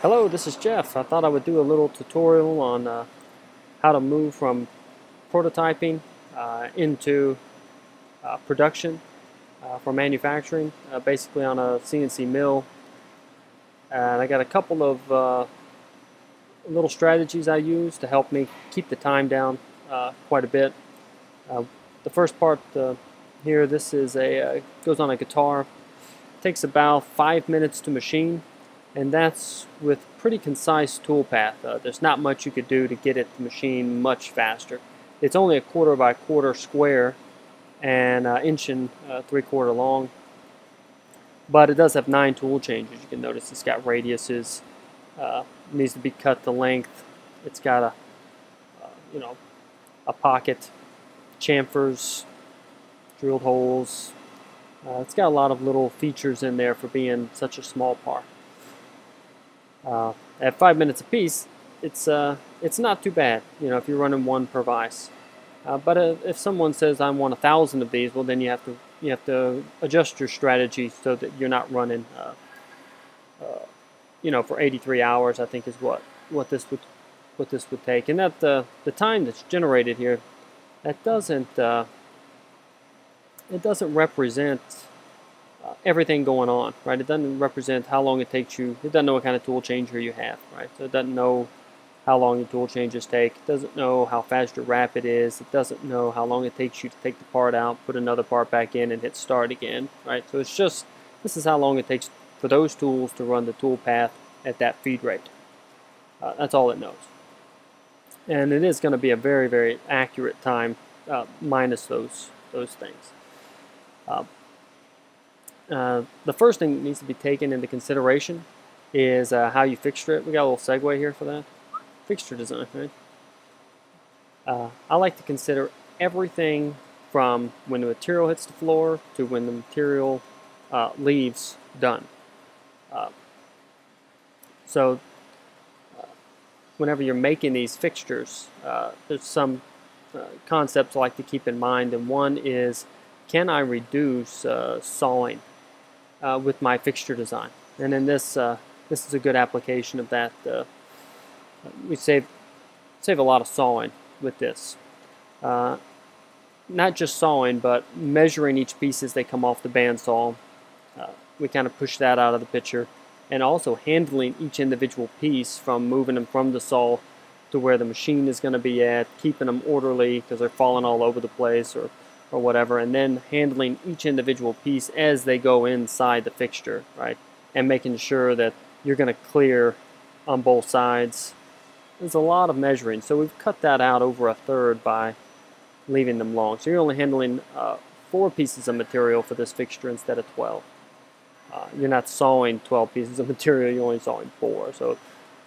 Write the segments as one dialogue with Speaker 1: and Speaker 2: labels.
Speaker 1: Hello, this is Jeff. I thought I would do a little tutorial on uh, how to move from prototyping uh, into uh, production uh, for manufacturing, uh, basically on a CNC mill. And I got a couple of uh, little strategies I use to help me keep the time down quite a bit. the first part here, this is a goes on a guitar. It takes about five minutes to machine and that's with pretty concise toolpath. Uh, there's not much you could do to get it to machine much faster. It's only a quarter by quarter square and uh, inch and uh, three quarter long, but it does have nine tool changes. You can notice it's got radiuses, uh, needs to be cut to length. It's got a, uh, you know, a pocket, chamfers, drilled holes. Uh, it's got a lot of little features in there for being such a small part. Uh, at five minutes apiece, it's uh, it's not too bad. You know, if you're running one per vise. Uh, but uh, if someone says I want a thousand of these, well, then you have to you have to adjust your strategy so that you're not running. Uh, uh, you know, for 83 hours, I think is what what this would what this would take, and that the the time that's generated here, that doesn't it doesn't represent everything going on, right? It doesn't represent how long it takes you. It doesn't know what kind of tool changer you have, right? So it doesn't know how long your tool changes take. It doesn't know how fast your rapid is. It doesn't know how long it takes you to take the part out, put another part back in, and hit start again, right? So it's just, this is how long it takes for those tools to run the tool path at that feed rate. Uh, that's all it knows. And it is going to be a very, very accurate time uh, minus those, those things. Uh, uh, the first thing that needs to be taken into consideration is uh, how you fixture it. We got a little segue here for that. Fixture design, right? Uh, I like to consider everything from when the material hits the floor to when the material uh, leaves done. Uh, so whenever you're making these fixtures, there's some concepts I like to keep in mind, and one is can I reduce sawing uh, with my fixture design. And in this, uh, this is a good application of that. Uh, we save, save a lot of sawing with this. Uh, not just sawing, but measuring each piece as they come off the bandsaw. Uh, we kind of push that out of the picture. And also handling each individual piece from moving them from the saw to where the machine is going to be at, keeping them orderly because they're falling all over the place or or whatever, and then handling each individual piece as they go inside the fixture, right? And making sure that you're going to clear on both sides. There's a lot of measuring, so we've cut that out over a third by leaving them long. So you're only handling uh, four pieces of material for this fixture instead of 12. Uh, you're not sawing 12 pieces of material, you're only sawing four. So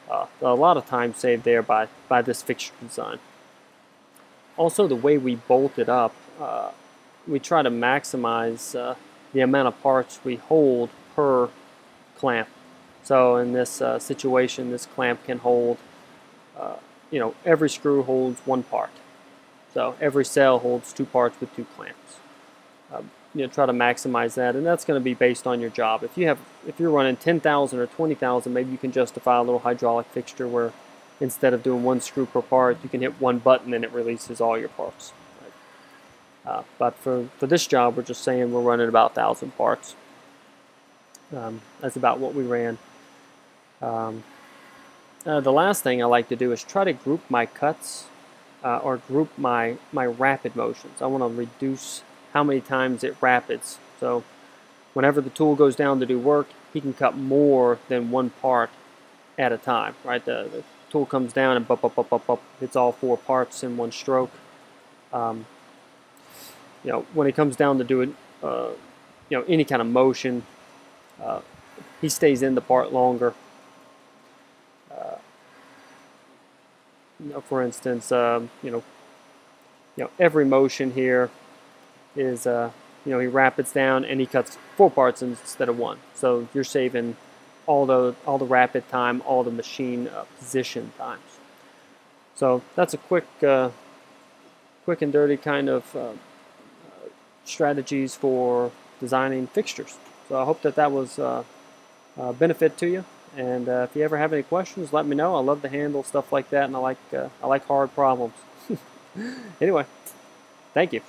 Speaker 1: uh, a lot of time saved there by, by this fixture design. Also, the way we bolt it up uh, we try to maximize uh, the amount of parts we hold per clamp. So in this uh, situation, this clamp can hold, uh, you know, every screw holds one part. So every cell holds two parts with two clamps. Um, you know, try to maximize that, and that's going to be based on your job. If you have, if you're running 10,000 or 20,000, maybe you can justify a little hydraulic fixture where instead of doing one screw per part, you can hit one button and it releases all your parts. Uh, but for, for this job, we're just saying we're running about 1,000 parts. Um, that's about what we ran. Um, uh, the last thing I like to do is try to group my cuts uh, or group my, my rapid motions. I want to reduce how many times it rapids. So whenever the tool goes down to do work, he can cut more than one part at a time, right? The, the tool comes down and bup, bup, bup, bup, bup, hits all four parts in one stroke. Um, you know, when it comes down to doing, uh, you know, any kind of motion, uh, he stays in the part longer. Uh, you know, for instance, um, you know, you know, every motion here is, uh, you know, he rapids down and he cuts four parts instead of one. So you're saving all the all the rapid time, all the machine uh, position times. So that's a quick, uh, quick and dirty kind of strategies for designing fixtures. So I hope that that was uh, a benefit to you, And uh, if you ever have any questions, let me know. I love to handle stuff like that, and I like uh, I like hard problems. anyway, thank you.